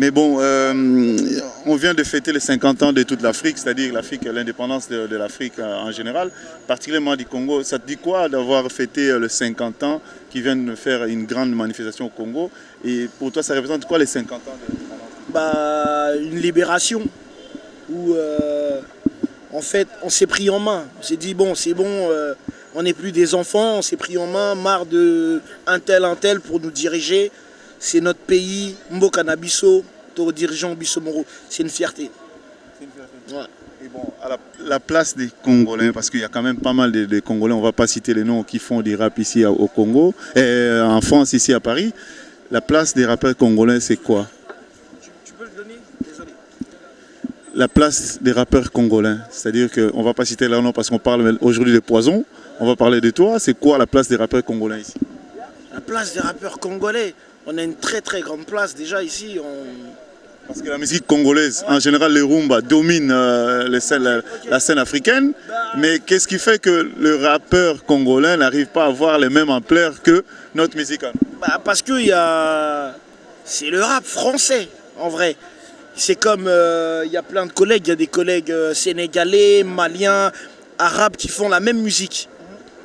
Mais bon, euh, on vient de fêter les 50 ans de toute l'Afrique, c'est-à-dire l'Afrique, l'indépendance de, l'Afrique euh, en général, particulièrement du Congo. Ça te dit quoi d'avoir fêté les 50 ans qui viennent faire une grande manifestation au Congo? Et pour toi, ça représente quoi les 50 ans de bah, Une libération où, euh, en fait, on s'est pris en main. On s'est dit, bon, c'est bon, euh, on n'est plus des enfants, on s'est pris en main, marre de un tel, un tel pour nous diriger. C'est notre pays, Mboka Bisso, ton dirigeant Bissomoro. C'est une fierté. C'est une fierté. Ouais. Et bon, à la, la, place des Congolais, parce qu'il y a quand même pas mal de, de, Congolais, on ne va pas citer les noms qui font du rap ici au Congo, et en France, ici à Paris. La place des rappeurs congolais, c'est quoi? Tu, tu, peux le donner? Désolé. La place des rappeurs congolais, c'est-à-dire qu'on ne va pas citer leur nom parce qu'on parle aujourd'hui de poison, on va parler de toi. C'est quoi la place des rappeurs congolais ici? La place des rappeurs congolais, on a une très très grande place déjà ici. On... Parce que la musique congolaise, ouais. en général, les rumba dominent euh, les scènes, la, okay. la, scène africaine. Bah... Mais qu'est-ce qui fait que le rappeur congolais n'arrive pas à avoir les mêmes ampleurs que notre musique bah Parce que y a... c'est le rap français, en vrai. C'est comme, il euh, y a plein de collègues, il y a des collègues euh, sénégalais, maliens, arabes qui font la même musique.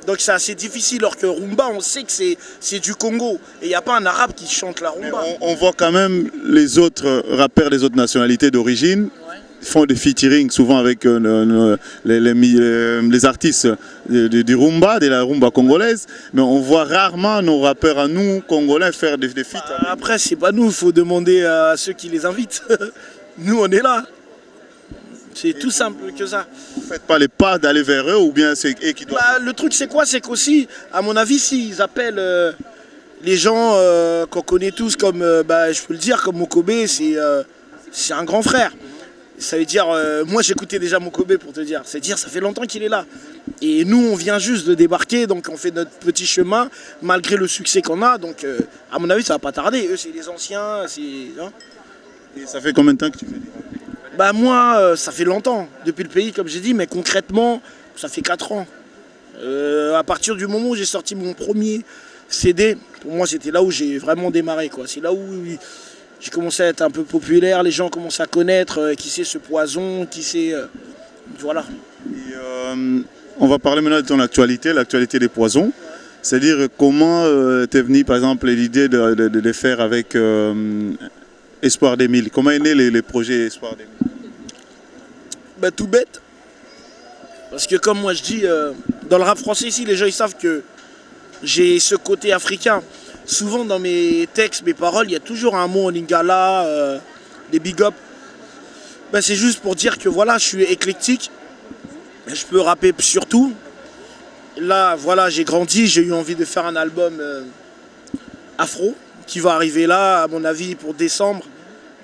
Donc c'est assez difficile, alors que rumba, on sait que c'est du Congo. Et il n'y a pas un arabe qui chante la rumba. On, on, voit quand même les autres rappeurs des autres nationalités d'origine ouais. font des featuring souvent avec euh, les, les, les, les, artistes du, du rumba, de la rumba congolaise. Mais on voit rarement nos rappeurs à nous, congolais, faire des, des feats. Bah, après, c'est pas nous, il faut demander à ceux qui les invitent. nous, on est là. C'est tout simple que ça. Vous ne faites pas les pas d'aller vers eux ou bien c'est eux qui doivent... Bah, le truc c'est quoi? C'est qu'aussi, à mon avis, s'ils appellent euh, les gens euh, qu'on connaît tous comme, euh, bah, je peux le dire, comme Mokobe, c'est c'est un grand frère. Ça veut dire, moi j'écoutais déjà Mokobe pour te dire, c'est dire ça fait longtemps qu'il est là. Et nous on vient juste de débarquer, donc on fait notre petit chemin, malgré le succès qu'on a, donc à mon avis ça va pas tarder. Eux c'est les anciens, c'est... Hein Et ça fait combien de temps que tu fais des bah moi, euh, ça fait longtemps, depuis le pays, comme j'ai dit, mais concrètement, ça fait 4 ans. Euh, à partir du moment où j'ai sorti mon premier CD, pour moi, c'était là où j'ai vraiment démarré. C'est là où j'ai commencé à être un peu populaire, les gens commencent à connaître euh, qui c'est ce poison, qui c'est... Voilà. Et, on va parler maintenant de ton actualité, l'actualité des poisons. C'est-à-dire comment t'es venu, par exemple, l'idée de, les faire avec Espoir 2000 Comment est né les, les projets Espoir 2000 bah, Tout bête. Parce que comme moi je dis, euh, dans le rap français ici, les gens ils savent que j'ai ce côté africain. Souvent dans mes textes, mes paroles, il y a toujours un mot en lingala, euh, des big up. Bah, C'est juste pour dire que voilà, je suis éclectique. Je peux rapper sur tout. Là, voilà, j'ai grandi, j'ai eu envie de faire un album euh, afro qui va arriver là, à mon avis, pour décembre.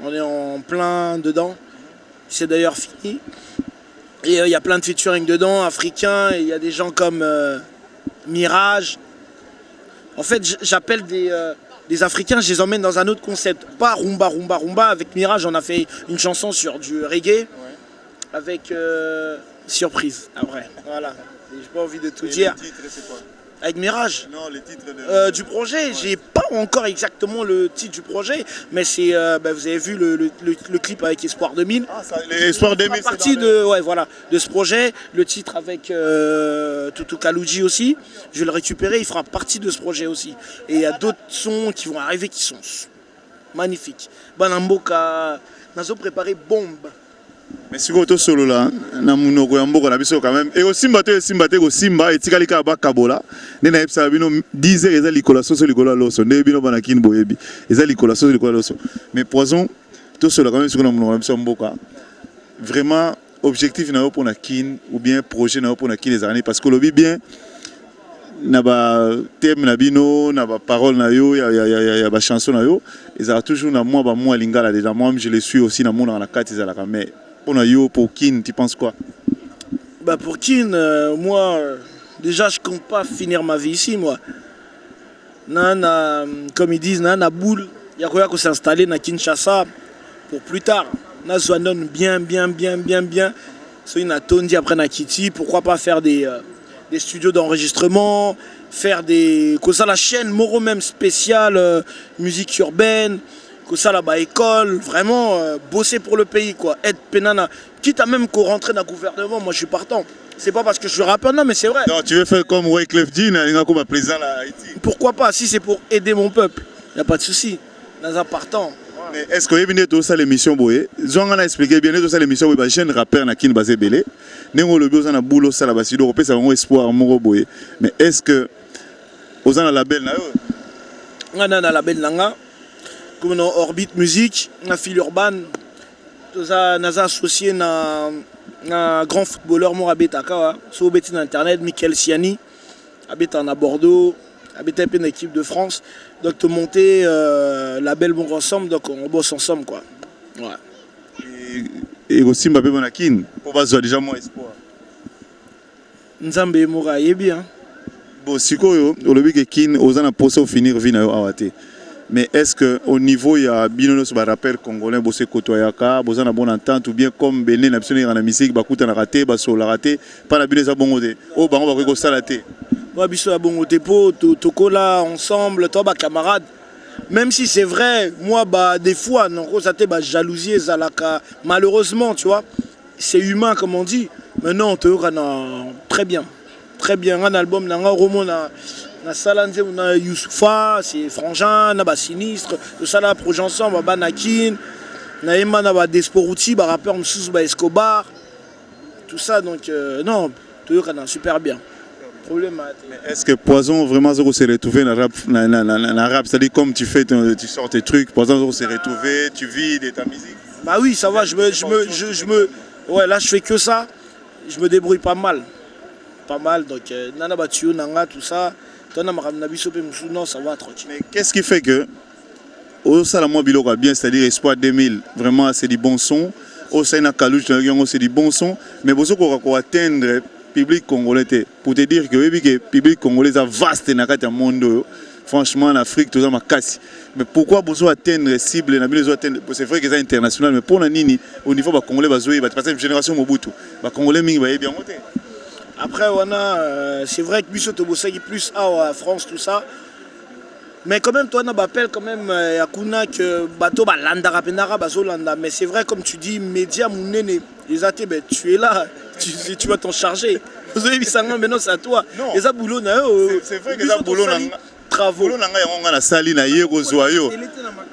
On est en plein dedans. C'est d'ailleurs fini. Et il euh, y a plein de featuring dedans, africains. Et il y a des gens comme euh, Mirage. En fait, j'appelle des, euh, des Africains, je les emmène dans un autre concept. Pas rumba, rumba, rumba. Avec Mirage, on a fait une chanson sur du reggae. Ouais. Avec surprise, après. Voilà. J'ai pas envie de tout Et dire. Le titre, avec Mirage Non, les titres de... euh, du projet. Ouais. J'ai pas encore exactement le titre du projet, mais c'est, euh, bah, vous avez vu le, le, le, le, clip avec Espoir 2000. Ah, ça, les Espoir 2000, c'est partie de, ouais, voilà, de ce projet. Le titre avec euh, Tutu Kaluji aussi. Je vais le récupérer. Il fera partie de ce projet aussi. Et il y a d'autres sons qui vont arriver qui sont magnifiques. Banamboka, Nazo préparé bombe. Mais sikoyo tosolola na monoko ya mboka na biso quand même bino 10 heures loso. Bino boyebi. Loso. Mais poison tosolola quand même sikoyo na biso mboka vraiment objectif na ou bien projet na yo mpona parce que olobi bien na bateme na bino na baparole na yo ya, ya, ya, ya na yo toujours na mwa bamwa lingala moi je le suis aussi namonaka na kati mais mpona yo pour Kin tu penses quoi? Bah pour Kin euh, moi euh, déjà je compte pas finir ma vie ici moi. Nana comme ils disent nana boule. Yakoya ko s'installer na Kinshasa pour plus tard? Nazwa none bien bien bien bien bien. Natondi après na pourquoi pas faire des euh, des studios d'enregistrement, faire des. ça la chaîne Moro même spéciale, euh, musique urbaine, kosala baécole vraiment euh, bosser pour le pays quoi être penana quitte à même qu'on rentre dans le gouvernement moi je suis partant. C'est pas parce que je suis rappeur non mais c'est vrai. Donc tu veux faire comme Wyclef Jean, alinga comme président de Haïti. pourquoi pas si c'est pour aider mon peuple y a pas de souci. Dans un partant. Mais est-ce que vous avez tosala l'émission boye Zonga na expliqué bien tosala l'émission boye ba jeune rappeur na kin basé belé. Nengo lobi oza na boulot sala basido ko pesa bango espoir moko boye. Mais est-ce que oza na label na yo? Nga na label na nga comme na orbit musique na file urbaine naza associé na na grand footballeur moko abetaka obeti na internet michael siani abeta na bordeaux abeta mpe na équipe de france donc tomonte euh, label moko ensemble donc on bosse ensemble quoi ouais. ekosimba mpe bana kin mpo bazwa déjà mwa espoir nzambe moko ayebi hein. bon sikoyo olobi ke kin oza na posa ofinir vie na yo awa te mais est ce que au niveau ya bino nyonso barapper congolais bose kotoyaka boza na bon entente ou bien comme bene na biso nengaka na misiki bakutanaka te basololaka te mpa na bino eza bongo te. Oyo bango bakoki kosala te. Moi, biso ya bongo te po to- tokola ensemble to bacamarade même si c'est vrai moi bah des fois nakoza te bajalousie ezalaka. Malheureusement tu vois c'est humain comme on dit. Mais non toyokana très bien. Très bien na album nga romona nasala nzembo na yousufa c'est frangin na basinistre tosala projet ensemble babanakin nayemba na badesporuti barappeur mosusu baescobar tout ça donc euh, non toyokana super bien. Problème aya te. Mais est ce que poison vraiment zoko se retrouver na rap na, na, na, na, na rap? C'est à dire comme tu fais tu sors tes trucs poison zoko se retrouver tu vis de ta musique? Bah oui, ça va, je me, je me, je, je me, ouais, là je fais que ça, je me débrouille pas mal, pas mal, donc euh, nana batio nanga tout ça, toi na makambo na biso pe musu non ça va tranquille. mais qu'est ce qui fait que osala mwa biloko ya bien c'est à dire espoir 2000 vraiment c'est du bon son. Osali na kaluche na yango c'est du bon son. Mais bozokoka koatteindre public congolais pour te dire que ke public congolais eza vaste kati ya monde oyo franchement en afrique toza makasi mais pourquoi bozo atteindre cible atteindre c'est vrai que eza international mais mpona nini au niveau bacongolais bazoyeba te parce que génération mobutu. Bacongolais mingi bayebi yango te Après wana, euh, c'est vrai que biso to bosaki plus à à France tout ça, mais quand même toi na bappel quand même euh, ya kuna que bateau balandaka pendaka bazolanda, mais c'est vrai comme tu dis média munene les athées ben tu es là, tu, tu vas t'en charger. Vous avez vu ça maintenant c'est à toi. Non. Les boulot na yo. C'est- vrai que biso eza boulot na ngai yango ngai nasali na ye kozwa yo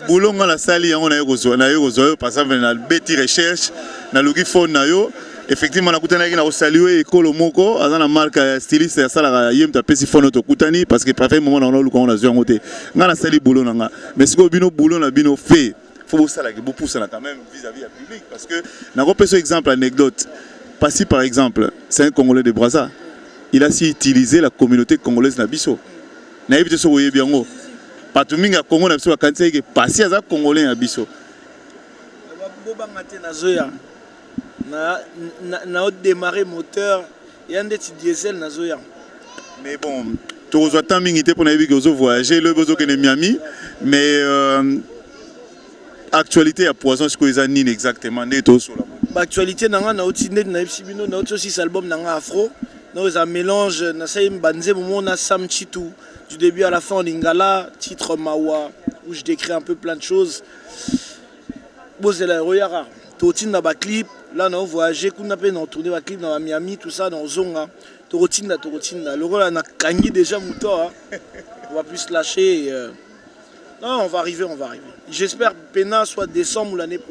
boulot ngai nasali yango na ye kozwa yo par exemple nabeti recherche naluki phone na yo effectivement nakutanaki na kosali yo ekolo moko aza na marke ya styliste asalaka ye moto apesi oyo tokutani parce que parfait moment nango naluka yango nazwa yango te. Ngai nasali boulot na ngai mais sikoyo bino boulot na bino fe fo bosalaki bopusana quand même vis-à-vis ya public parce que nakopesa exemple anecdote. Pasi par exemple c'est un congolais de Brazza. Il a si utilisé la communauté congolaise na biso. Nayebi te soki oyebi yango. Bato mingi ya kongo na biso bakanisi eke pasi aza congolais ya biso. Bobanga te nazoya na, na, na odémarrer moteur ya ndeti diesel nazoya mais bon tokozwa temps mingi te mpona yebi ke ozovoyage loyebi ozokende miami mais euh, actualité ya poison sikoyo eza nini exactement? Ndenge tozosola baactualité na nga nauti ndeti nayebisi bino nauti osisa album na nga afro na eza mélange nasali banzembo mo na sam chitu du début à la fin en lingala titre mawa où je décris un peu plein de choses. Bozela royara totinda baclip là na voyage kuna mpe na tourne baclip na bamiami tout ça na ozonga tokotinda tokotinda lokola nakangi déjà moto awa on va plus se lâcher et, euh, non on va arriver on va arriver. J'espère pena soit décembre ou l'année prochaine